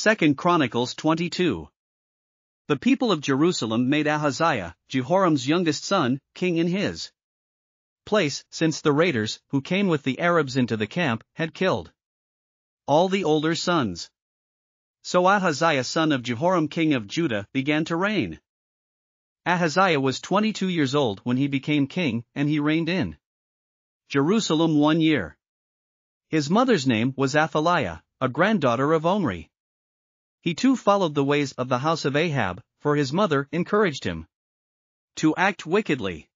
2 Chronicles 22. The people of Jerusalem made Ahaziah, Jehoram's youngest son, king in his place, since the raiders, who came with the Arabs into the camp, had killed all the older sons. So Ahaziah son of Jehoram king of Judah began to reign. Ahaziah was 22 years old when he became king, and he reigned in Jerusalem one year. His mother's name was Athaliah, a granddaughter of Omri. He too followed the ways of the house of Ahab, for his mother encouraged him to act wickedly.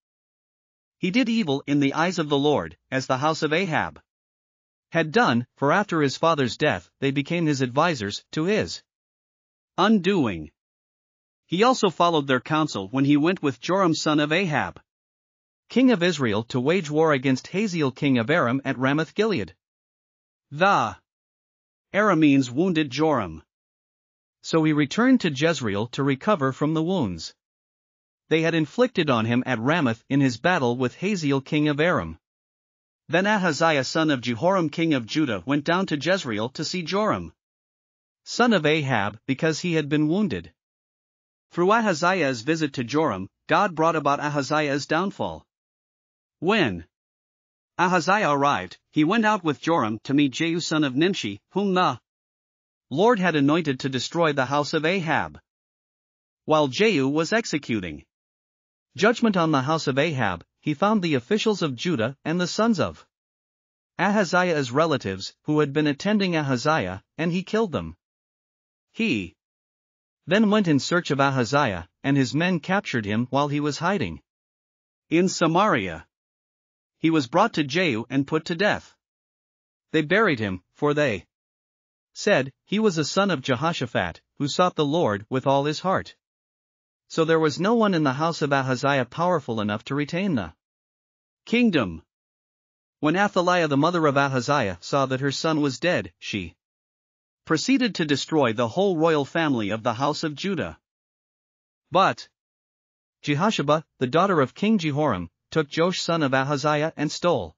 He did evil in the eyes of the Lord, as the house of Ahab had done, for after his father's death they became his advisers to his undoing. He also followed their counsel when he went with Joram son of Ahab, king of Israel, to wage war against Hazael king of Aram at Ramoth Gilead. The Arameans wounded Joram. So he returned to Jezreel to recover from the wounds they had inflicted on him at Ramoth in his battle with Hazael king of Aram. Then Ahaziah son of Jehoram king of Judah went down to Jezreel to see Joram, son of Ahab, because he had been wounded. Through Ahaziah's visit to Joram, God brought about Ahaziah's downfall. When Ahaziah arrived, he went out with Joram to meet Jehu son of Nimshi, whom the Lord had anointed to destroy the house of Ahab. While Jehu was executing judgment on the house of Ahab, he found the officials of Judah and the sons of Ahaziah's relatives, who had been attending Ahaziah, and he killed them. He then went in search of Ahaziah, and his men captured him while he was hiding in Samaria. He was brought to Jehu and put to death. They buried him, for they said, He was a son of Jehoshaphat, who sought the Lord with all his heart. So there was no one in the house of Ahaziah powerful enough to retain the kingdom. When Athaliah the mother of Ahaziah saw that her son was dead, she proceeded to destroy the whole royal family of the house of Judah. But Jehosheba, the daughter of King Jehoram, took Joash son of Ahaziah and stole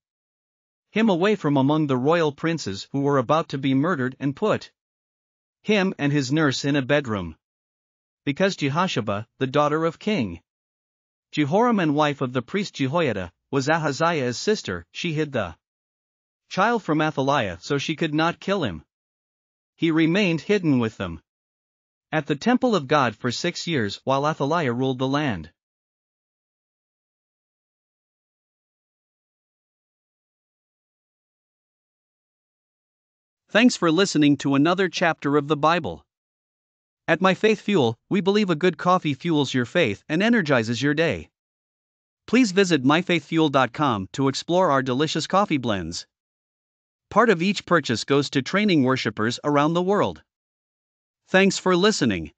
him away from among the royal princes who were about to be murdered and put him and his nurse in a bedroom. Because Jehosheba, the daughter of King Jehoram and wife of the priest Jehoiada, was Ahaziah's sister, she hid the child from Athaliah so she could not kill him. He remained hidden with them at the temple of God for six years while Athaliah ruled the land. Thanks for listening to another chapter of the Bible. At My Faith Fuel, we believe a good coffee fuels your faith and energizes your day. Please visit myfaithfuel.com to explore our delicious coffee blends. Part of each purchase goes to training worshippers around the world. Thanks for listening.